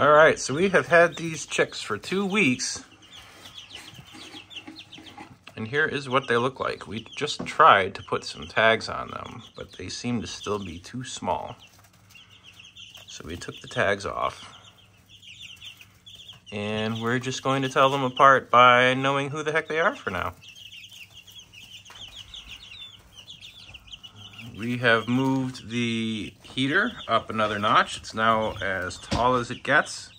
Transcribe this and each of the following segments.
All right, so we have had these chicks for two weeks. And here is what they look like. We just tried to put some tags on them, but they seem to still be too small. So we took the tags off. And we're just going to tell them apart by knowing who the heck they are for now. We have moved the heater up another notch. It's now as tall as it gets.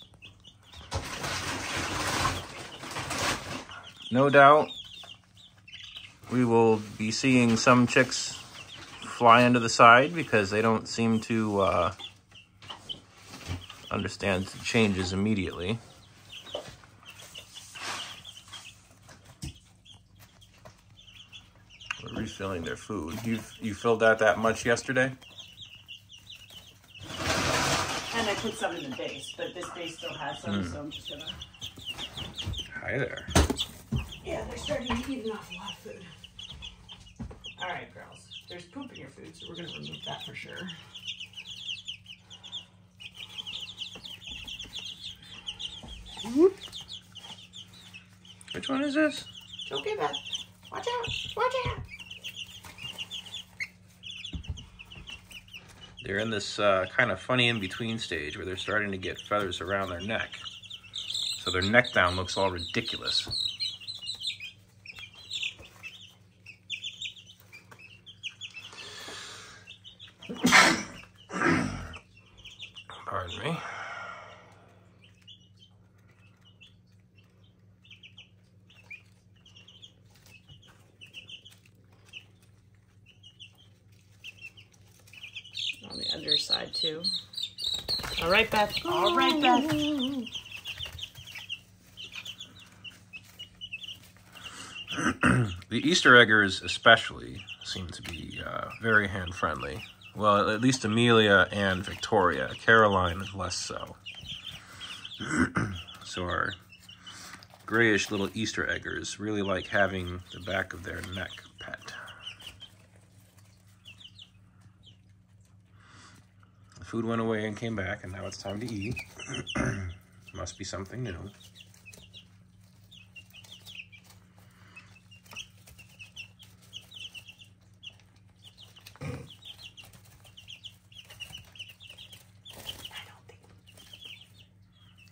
No doubt we will be seeing some chicks fly into the side because they don't seem to uh, understand changes immediately. We're their food. You you filled out that much yesterday? And I put some in the base, but this base still has some, Hmm. so I'm just gonna. Hi there. Yeah, they're starting to eat an awful lot of food. All right, girls. There's poop in your food, so we're gonna remove that for sure. Whoop. Which one is this? It's okay, Beth. Watch out! Watch out! They're in this uh, kind of funny in-between stage where they're starting to get feathers around their neck. So their neck down looks all ridiculous. The underside too. All right, Beth. All right, Beth. The Easter eggers, especially, seem to be uh, very hand friendly. Well, at least Amelia and Victoria. Caroline is less so. so our grayish little Easter eggers really like having the back of their neck pet. Food went away and came back, and now it's time to eat. Must be something new.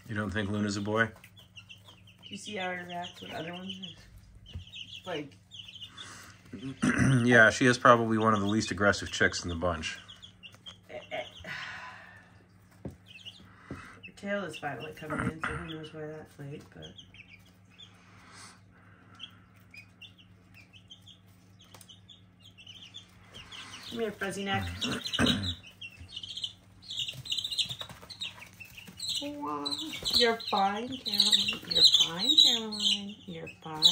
You don't think Luna's a boy? Do you see how it reacts with other ones? Like, yeah, she is probably one of the least aggressive chicks in the bunch. Tail is finally coming in, so who knows why that's late, but. Come here, fuzzy neck. You're fine, Caroline. You're fine, Caroline. You're fine.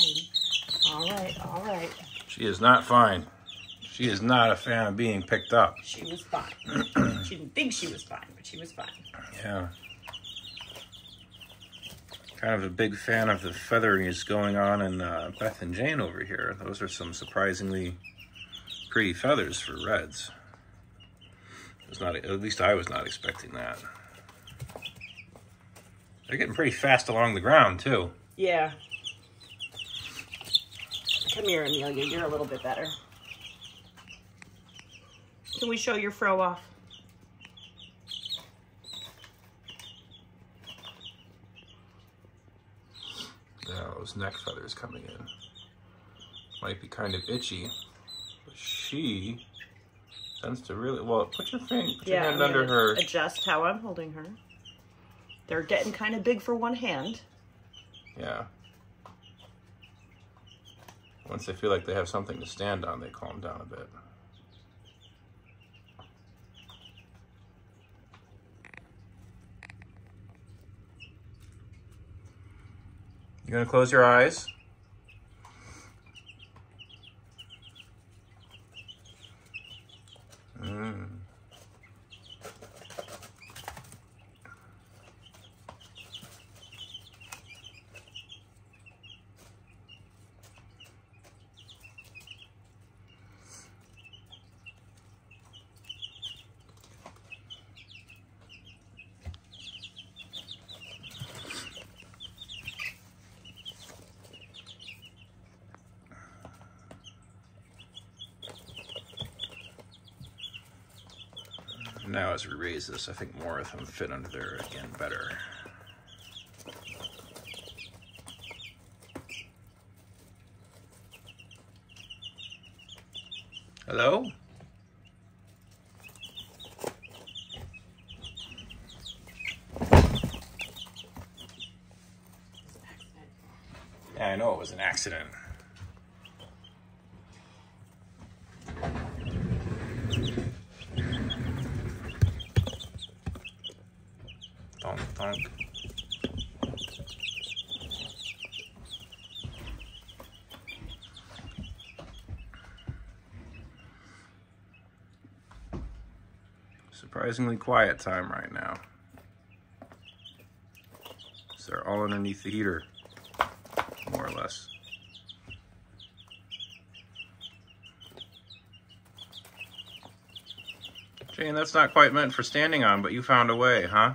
All right, all right. She is not fine. She is not a fan of being picked up. She was fine. she didn't think she was fine, but she was fine. Yeah. Kind of a big fan of the featheriness going on in uh, Beth and Jane over here. Those are some surprisingly pretty feathers for reds. It was not, at least I was not expecting that. They're getting pretty fast along the ground too. Yeah. Come here, Amelia. You're a little bit better. Can we show your fro off? Those neck feathers coming in. Might be kind of itchy, but she tends to really well. Put your thing, put your hand under her. Adjust how I'm holding her. They're getting kind of big for one hand. Yeah. Once they feel like they have something to stand on, they calm down a bit. You gonna close your eyes? Mm. Now as we raise this, I think more of them fit under there again better. Hello? Yeah, I know it was an accident. Surprisingly quiet time right now. So they're all underneath the heater, more or less. Jane, that's not quite meant for standing on, but you found a way, huh?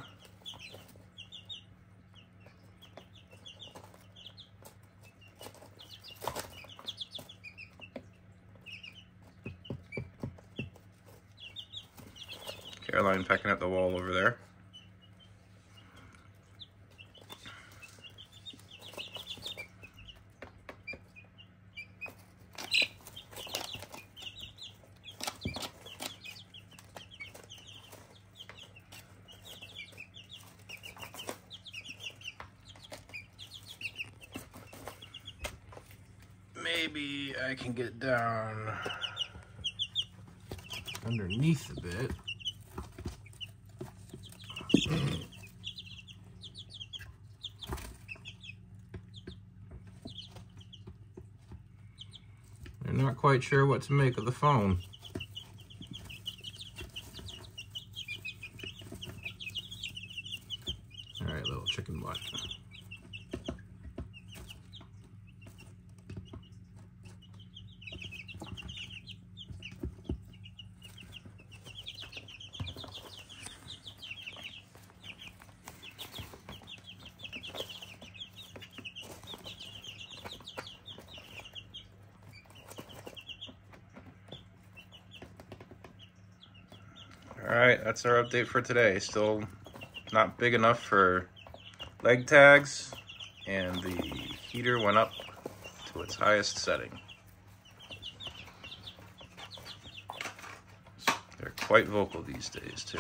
Caroline pecking at the wall over there. Maybe I can get down underneath a bit. They're not quite sure what to make of the phone. All right, little chicken butt. All right, that's our update for today. Still not big enough for leg tags, and the heater went up to its highest setting. They're quite vocal these days, too.